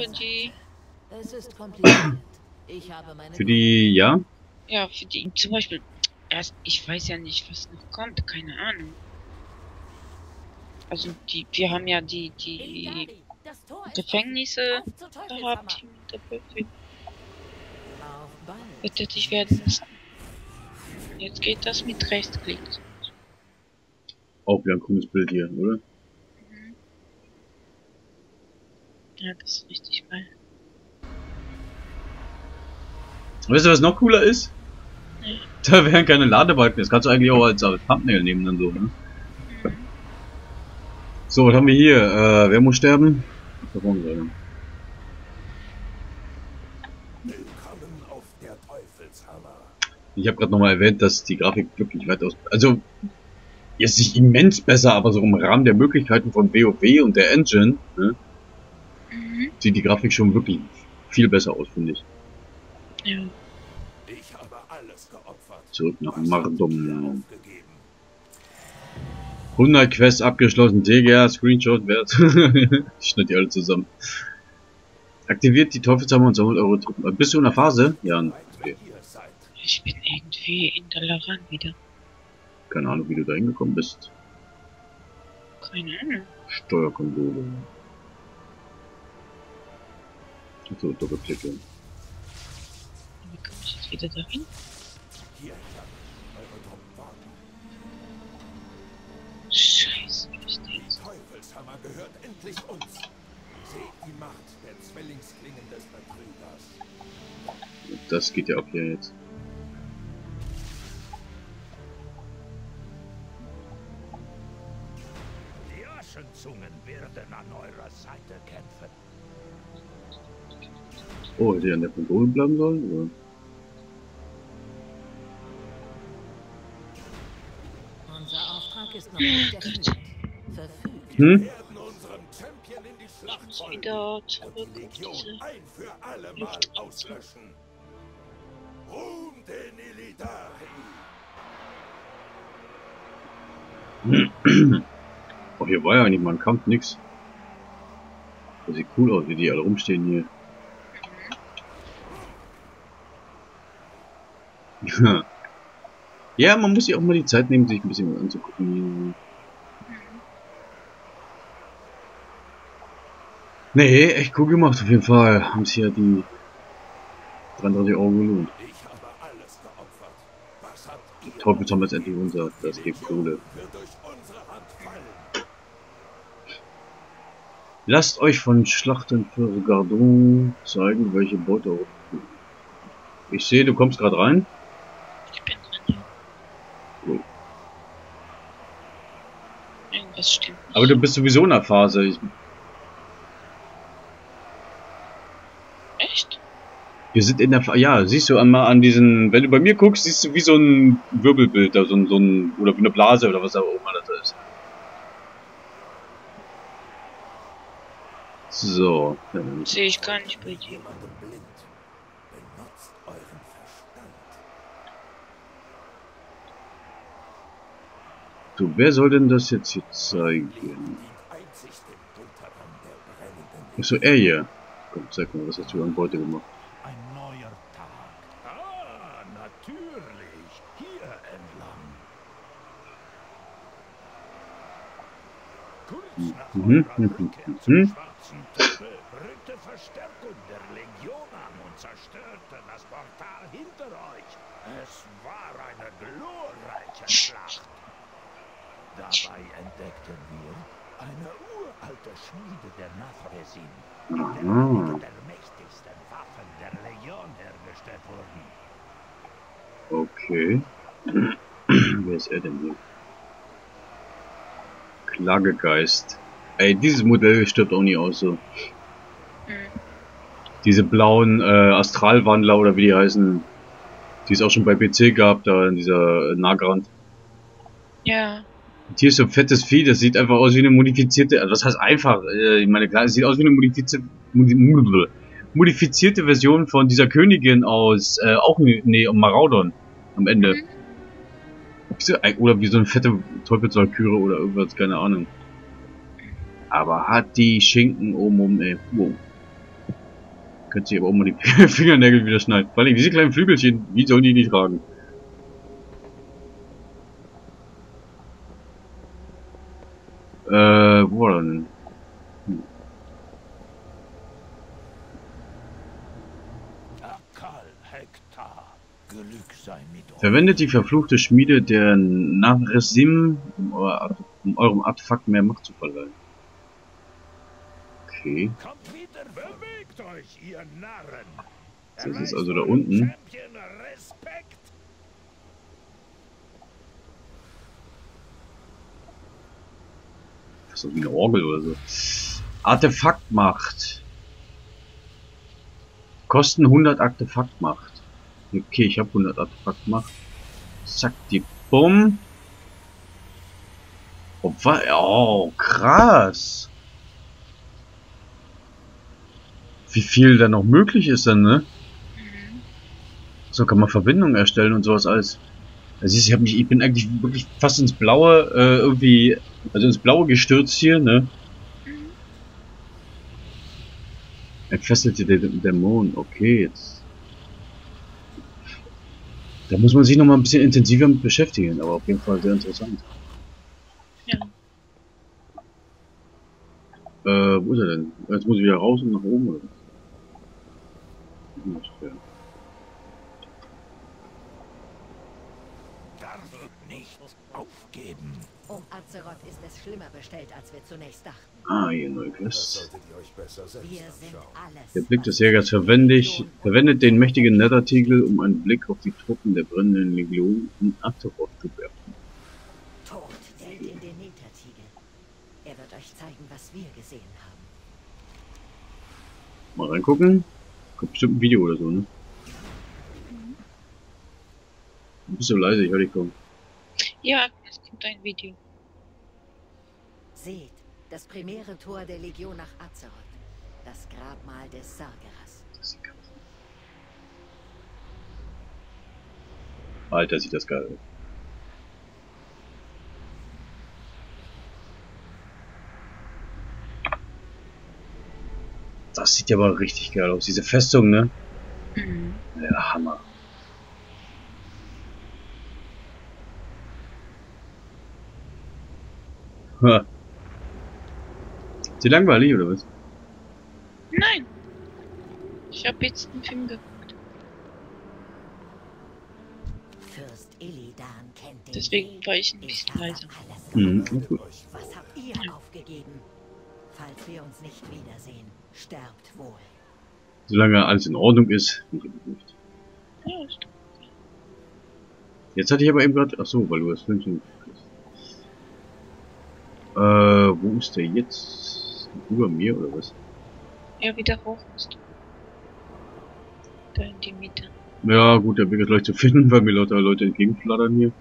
Für die, Es ist kompliziert. Ich habe meine Für die, ja? ja, für die, zum Beispiel, erst, ich weiß ja nicht, was noch kommt, keine Ahnung. Also, die, wir haben ja die, die Gefängnisse gehabt, die mit der wird tätig werden müssen. Jetzt geht das mit Rechtsklick. Auch wieder ein cooles Bild hier, oder? Ja, das ist richtig geil. Weißt du, was noch cooler ist? Nee. Da wären keine Ladebalken. Das kannst du eigentlich auch als als Thumbnail nehmen dann so, ne? So, was haben wir hier? Äh, wer muss sterben? Da vorne einer. Willkommen auf der Teufelshammer. Ich habe gerade nochmal erwähnt, dass die Grafik wirklich weitaus... Also, jetzt nicht immens besser, aber so im Rahmen der Möglichkeiten von WoW und der Engine, ne, Mhm. sieht die Grafik schon wirklich viel besser aus, finde ich. Ja. Ich habe alles geopfert. Zurück nach Mardom. aufgegeben? 100 Quests abgeschlossen, TGA, Screenshot wert. ich schneide die alle zusammen. Aktiviert die Teufelshammer und sammelt eure Truppen. Äh, Bist du in der Phase? Ja, Weit okay. Ich bin irgendwie in der Laran wieder. Keine Ahnung, wie du da hingekommen bist. Keine Ahnung. Steuerkonsole. So, Doppelklicke. Wie komme ich jetzt wieder dahin? Hier entlang. Eure Truppen warten. Scheiße, Die das? Teufelshammer gehört endlich uns. Seht die Macht der Zwillingsklingen des Betrügers. Das geht ja ab hier jetzt. Die Aschenzungen werden an eurer Seite kämpfen. Oh, hätte ich an der Konsole bleiben sollen? Oder? Unser Auftrag ist noch nicht erfüllt. Verfügt. Hm? werden unseren Champion in die Schlacht Ich muss folgen wieder zurück auf diese. Ruhm den Illidari! Oh, hier war ja eigentlich mal ein Kampf, nix. Das sieht cool aus, wie die alle rumstehen hier. ja, man muss sich auch mal die Zeit nehmen, sich ein bisschen anzugucken. Nee, echt cool gemacht auf jeden Fall. Haben sich ja die 33 Euro gelohnt. Teufels haben jetzt endlich unser, das gibt Kohle. Lasst euch von Schlachten für Gardon zeigen, welche Beute. Ich sehe, du kommst gerade rein. Ich bin dran hier. Gut. Irgendwas stimmt nicht. Aber du bist sowieso in der Phase. Ich, Echt? wir sind in der Phase. Ja, siehst du einmal an diesen. Wenn du bei mir guckst, siehst du wie so ein Wirbelbild, da so ein, so ein oder wie eine Blase oder was auch immer das ist. So. Sehe ich gar nicht bei dir. Benutzt euren So, wer soll denn das jetzt hier zeigen? Achso, er hier. Komm, zeig mal, was hast du an Beute gemacht? Ein neuer Tag. Ah, natürlich. Hier entlang. Kurz nach Mhm, eurer mhm, mhm. schwarzen Treppe rückte Verstärkung der Legion an und zerstörte das Portal hinter euch. Es war eine glorreiche Schlacht. Dabei entdeckten wir eine uralte Schmiede der Nathresin, Aha. einige der mächtigsten Waffen der Legion hergestellt wurden. Okay. Wer ist er denn hier? Klagegeist. Ey, dieses Modell stirbt auch nie aus so. Diese blauen äh, Astralwandler oder wie die heißen, die es auch schon bei PC gab, da in dieser äh, Nagrand. Ja. Und hier ist so ein fettes Vieh, das sieht einfach aus wie eine modifizierte, also was heißt einfach? Äh, ich meine, klar, es sieht aus wie eine modifizierte, modi- modifizierte Version von dieser Königin aus, äh, auch nee, Maraudon am Ende. Mhm. So- Oder wie so eine fette Teufelsvalkyrie oder irgendwas, keine Ahnung. Aber hat die Schinken oben um, ey. Wow. Könnte sich aber auch mal die Fingernägel wieder schneiden. Vor allem diese kleinen Flügelchen, wie sollen die nicht tragen? Äh, wo war er denn? Akal Hektar. Glück euch. Verwendet die verfluchte Schmiede der Narsim, um, um eurem Artefakt mehr Macht zu verleihen. Okay. Das ist also da unten. Ist wie eine Orgel oder so. Artefaktmacht. Kosten 100 Artefaktmacht. Okay, ich habe 100 Artefaktmacht. Zack, die Bumm. Oh, wa- oh, krass. Wie viel da noch möglich ist dann, ne? So kann man Verbindungen erstellen und sowas alles. Also ich, hab mich, ich bin eigentlich wirklich fast ins Blaue äh, irgendwie, also ins Blaue gestürzt hier, ne? Entfesselte der Dämon, okay, jetzt. Da muss man sich noch mal ein bisschen intensiver mit beschäftigen, aber auf jeden Fall sehr interessant. Ja. Äh, wo ist er denn? Jetzt muss ich wieder raus und nach oben, oder? Hm, schwer. Darf nicht aufgeben. Um Azeroth ist es schlimmer bestellt, als wir zunächst dachten. Ah, ihr alles. Der Blick des Jägers verwendet, verwendet den mächtigen Nethertiegel, um einen Blick auf die Truppen der brennenden Legion in Azeroth zu werfen. Tod seht in den Nethertiegel. Er wird euch zeigen, was wir gesehen haben. Mal reingucken. Kommt bestimmt ein Video oder so, ne? Du bist so leise, ich höre dich kommen. Ja, es kommt ein Video. Seht, das primäre Tor der Legion nach Azeroth. Das Grabmal des Sargeras. Alter, sieht das geil aus. Das sieht ja aber richtig geil aus. Diese Festung, ne? Mhm. Ja, Hammer. Ha. Ist die langweilig oder was? Nein! Ich habe jetzt einen Film geguckt. Fürst Illidan kennt den Deswegen Weg. war ich ein bisschen leiser. Mhm. Euch Was habt ihr aufgegeben? Falls wir uns nicht wiedersehen, sterbt wohl. Solange alles in Ordnung ist, nicht. Ja, Jetzt hatte ich aber eben gerade. Ach so, weil du das Filmchen. Äh, wo ist der jetzt? Über mir oder was? ja wieder hoch musst. Da in die Mitte. Ja, gut, der Weg ist leicht zu finden, weil mir lauter Leute entgegenflattern hier.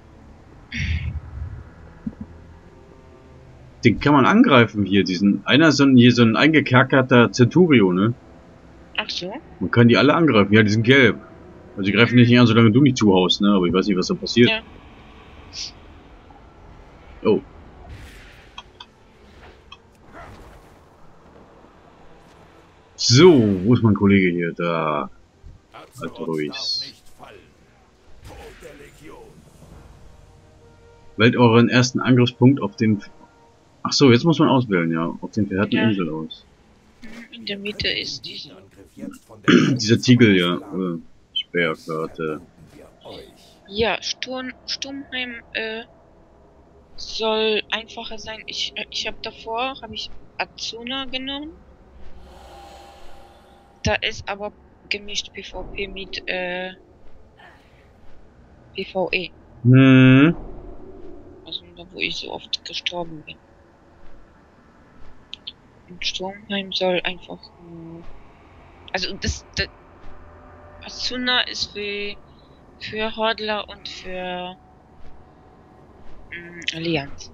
Den kann man angreifen hier, diesen. Einer so ein, hier so ein eingekerkerter Centurio, ne? Ach so? Man kann die alle angreifen. Ja, die sind gelb. Also die greifen nicht an, solange du nicht zuhaust, ne? Aber ich weiß nicht, was da passiert. Ja. Oh. So, wo ist mein Kollege hier? Da. Legion. Wählt euren ersten Angriffspunkt auf den... Ach so, jetzt muss man auswählen, ja. Auf den verheerten Ja. Insel aus. In der Mitte ist dieser. Dieser Tiegel, ja. Oder Speerkarte. wir euch. Ja, Sturm, Sturmheim äh, soll einfacher sein. Ich, äh, ich habe davor, habe ich Azuna genommen. Da ist aber gemischt PvP mit äh, PvE. Hm. Also da wo ich so oft gestorben bin. Und Sturmheim soll einfach nur. Also das, das Asuna ist für, für Hordler und für mh, Allianz.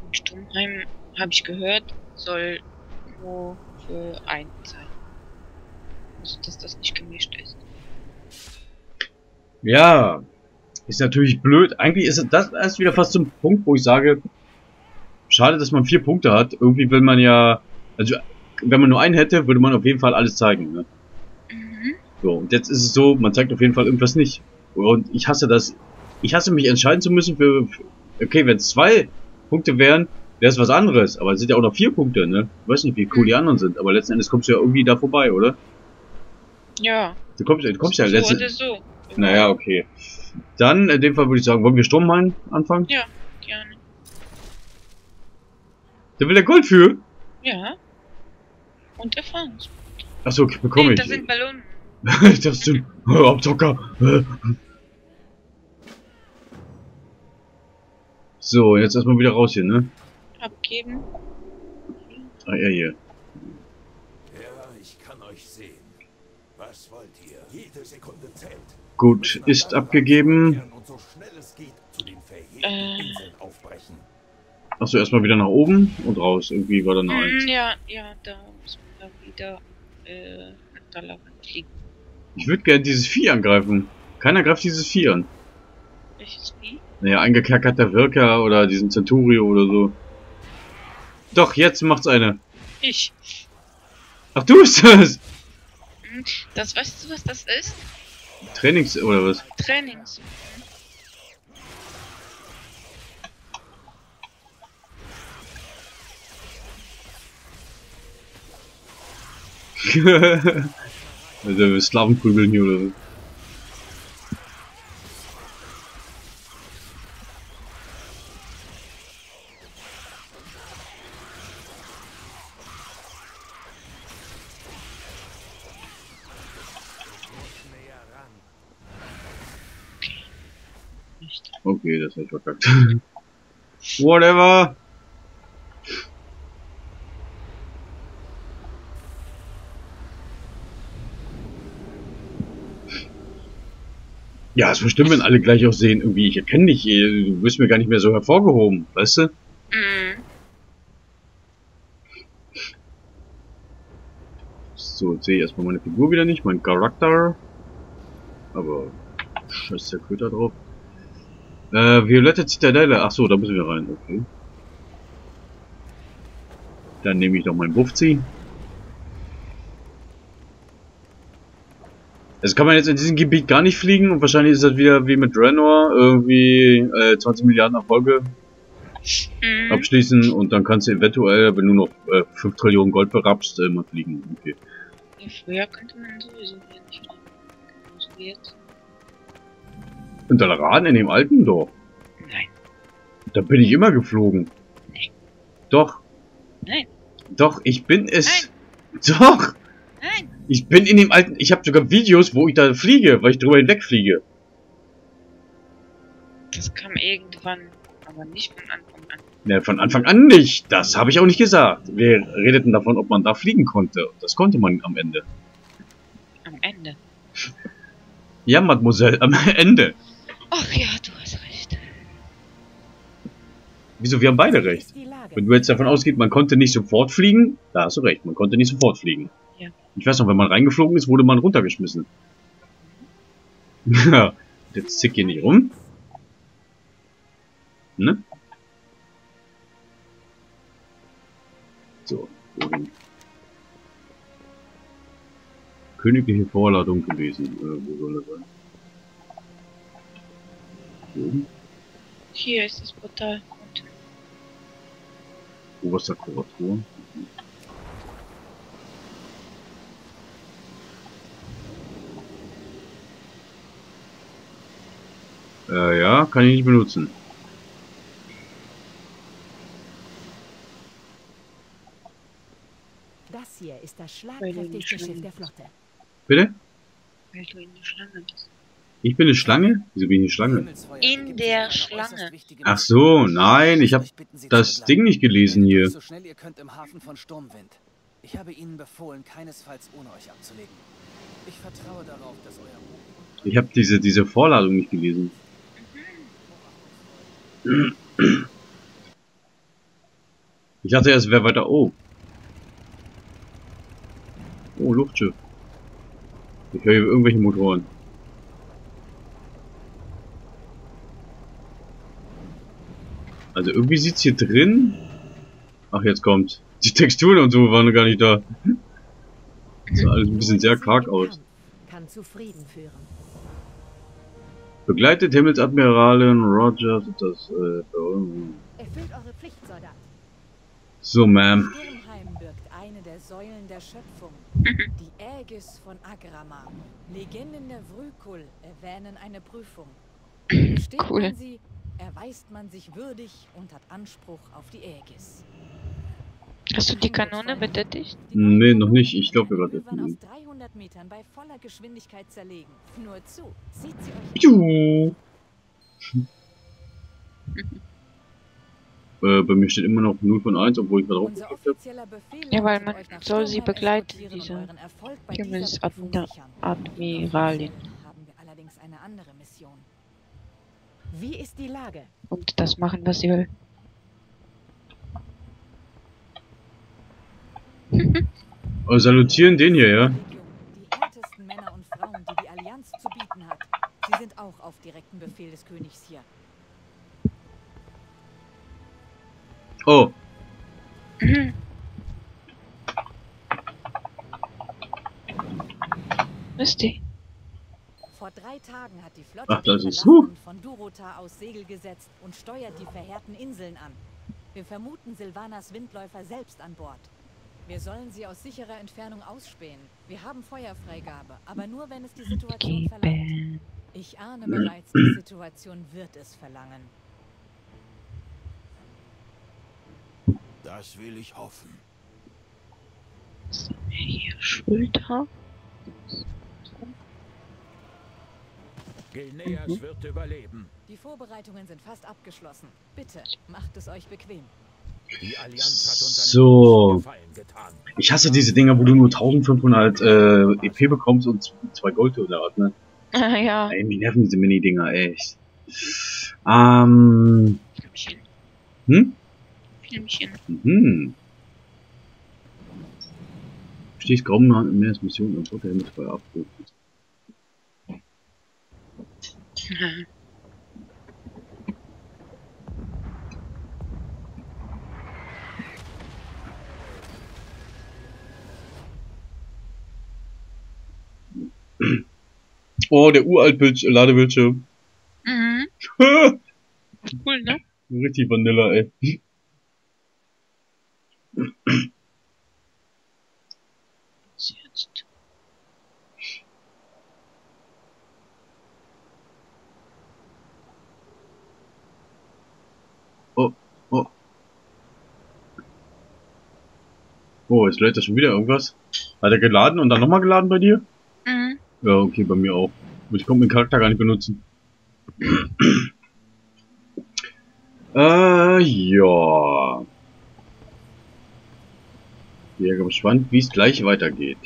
Und Sturmheim habe ich gehört, soll nur für einen sein. Also dass das nicht gemischt ist. Ja. Ist natürlich blöd. Eigentlich ist das erst wieder fast zum Punkt, wo ich sage, schade, dass man vier Punkte hat. Irgendwie will man ja, also wenn man nur einen hätte, würde man auf jeden Fall alles zeigen. Ne? So, und jetzt ist es so, man zeigt auf jeden Fall irgendwas nicht. Und ich hasse das. Ich hasse mich entscheiden zu müssen für, für okay, wenn es zwei Punkte wären, wäre es was anderes. Aber es sind ja auch noch vier Punkte, ne? Ich weiß nicht, wie cool die anderen sind, aber letzten Endes kommst du ja irgendwie da vorbei, oder? Ja. Du kommst, du kommst ja so letzten oder so. Naja, okay. Dann, in dem Fall würde ich sagen, wollen wir Sturm mal anfangen? Ja, gerne. Da will der Gold für? Ja. Und Erfahrung. Achso, okay, bekomme Nee, ich. das sind Ballonen. das sind äh, Abzocker. Äh. So, jetzt erstmal wieder raus hier, ne? Abgeben. Ah, ja, hier. Ja, ich kann euch sehen. Was wollt ihr? Jede Sekunde zählt. Gut, ist abgegeben. Äh. Achso, erstmal wieder nach oben und raus. Irgendwie war da noch Mm, eins. ja, ja, da muss man da wieder äh, da lang fliegen. Ich würde gerne dieses Vieh angreifen. Keiner greift dieses Vieh an. Welches Vieh? Naja, eingekerkerter Wirker oder diesen Centurio oder so. Doch, jetzt macht's eine. Ich. Ach, du bist das! Hm, Das weißt du, was das ist? Trainings- oder was? Trainings. also Slavenprügeln hier oder so. Nicht. Hab ich verkackt. Whatever. Ja, ist bestimmt, wenn alle gleich aussehen. Irgendwie, ich erkenne dich. Du wirst mir gar nicht mehr so hervorgehoben, weißt du? So, jetzt sehe ich erstmal meine Figur wieder nicht, mein Charakter. Aber scheiß der Köter drauf. Äh, Violette Zitadelle. Ach so, da müssen wir rein. Okay. Dann nehme ich noch meinen Buffzi. Also kann man jetzt in diesem Gebiet gar nicht fliegen und wahrscheinlich ist das wieder wie mit Draenor irgendwie äh, 20 Milliarden Erfolge Mm. abschließen und dann kannst du eventuell, wenn du noch äh, 5 Trillionen Gold berappst, äh, mal fliegen. Okay. Ja, früher konnte man sowieso nicht. Genauso wie jetzt. Und Dalaran in dem alten Dorf. Nein. Da bin ich immer geflogen. Nee. Doch. Nein. Doch, ich bin es. Doch. Nein. Ich bin in dem alten. Ich habe sogar Videos, wo ich da fliege, weil ich drüber hinweg fliege. Das kam irgendwann, aber nicht von Anfang an. Ne, von Anfang an nicht. Das habe ich auch nicht gesagt. Wir redeten davon, ob man da fliegen konnte. Das konnte man am Ende. Am Ende. Ja, Mademoiselle, am Ende. Ach ja, du hast recht. Wieso? Wir haben beide recht. Wenn du jetzt davon ausgehst, man konnte nicht sofort fliegen, da hast du recht, man konnte nicht sofort fliegen. Ja. Ich weiß noch, wenn man reingeflogen ist, wurde man runtergeschmissen. Ja, jetzt zick hier nicht rum. Ne? So. Königliche Vorladung gewesen. Äh, wo soll das sein? So. Hier ist das Portal. Und Oberster Kurator. Äh, ja, kann ich nicht benutzen. Das hier ist das schlagkräftigste Schiff der. Flotte. Bitte? weil du in der Schlange bist. Ich bin eine Schlange? Wieso bin ich eine Schlange? In der Schlange. Ach so, nein, ich habe das Ding nicht gelesen hier. So schnell ihr könnt im Hafen von Sturmwind. Ich habe Ihnen befohlen, keinesfalls ohne euch abzulegen. Ich vertraue darauf, dass euer Ich habe diese, diese Vorladung nicht gelesen. Ich dachte erst, wäre weiter. Oh. Oh, Luftschiff. Ich höre hier irgendwelche Motoren. Also irgendwie sieht's hier drin. Ach, jetzt kommt. Die Texturen und so waren gar nicht da. Sah alles ein bisschen sehr karg aus. Begleitet Himmelsadmiralin Rogers das äh, Erfüllt eure Pflicht, Soldat. So, Ma'am. Säulen der Schöpfung. Die Aegis von Agrama. Legenden der Vrykul erwähnen eine Prüfung. Besteht Cool. sie, erweist man sich würdig und hat Anspruch auf die Aegis. Hast du die Kanone betätigt? Nee, noch nicht. Ich Kanonen glaub, wir werden gerade- auf 300 Metern bei voller Geschwindigkeit zerlegen. Nur zu, sieht sie euch äh, bei mir steht immer noch 0 von 1, obwohl ich mal drauf Ja, weil man soll sie begleiten, diese sichern. Admiralin. Haben wir allerdings eine andere. Wie ist die Lage? Und das machen, was sie will. Oh, salutieren den hier, ja? Die ältesten Männer und Frauen, die die Allianz zu bieten hat. Sie sind auch auf direkten Befehl des Königs hier. Oh, Misty. Vor drei Tagen hat die Flotte Ach, das ist- von Durota aus Segel gesetzt und steuert die verheerten Inseln an. Wir vermuten Silvanas Windläufer selbst an Bord. Wir sollen sie aus sicherer Entfernung ausspähen. Wir haben Feuerfreigabe, aber nur wenn es die Situation verlangt. Ich ahne bereits, die Situation wird es verlangen. Das will ich hoffen. Was haben wir hier? Schulter. Gilneas wird überleben. Die Vorbereitungen sind fast abgeschlossen. Bitte, macht es euch bequem. Die Allianz hat uns einen So. großen Gefallen getan. ich hasse diese Dinger, wo du nur 1500 äh, EP bekommst und zwei Gold oder was, ne? Ah, ja. Ey, mich nerven diese Mini-Dinger, echt. Ähm, Filmchen. hm? Filmchen. Mhm. Stehst kaum mehr als Mission und Hotel mit Feuer abrufen. Oh, der uralt Bild Ladebildschirm. Mhm. Cool, ne? Richtig Vanilla, ey. Oh, jetzt lädt er schon wieder irgendwas. Hat er geladen und dann nochmal geladen bei dir? Mhm. Ja, okay, bei mir auch. Ich konnte meinen Charakter gar nicht benutzen. äh, ja. Wäre gespannt, wie es gleich weitergeht.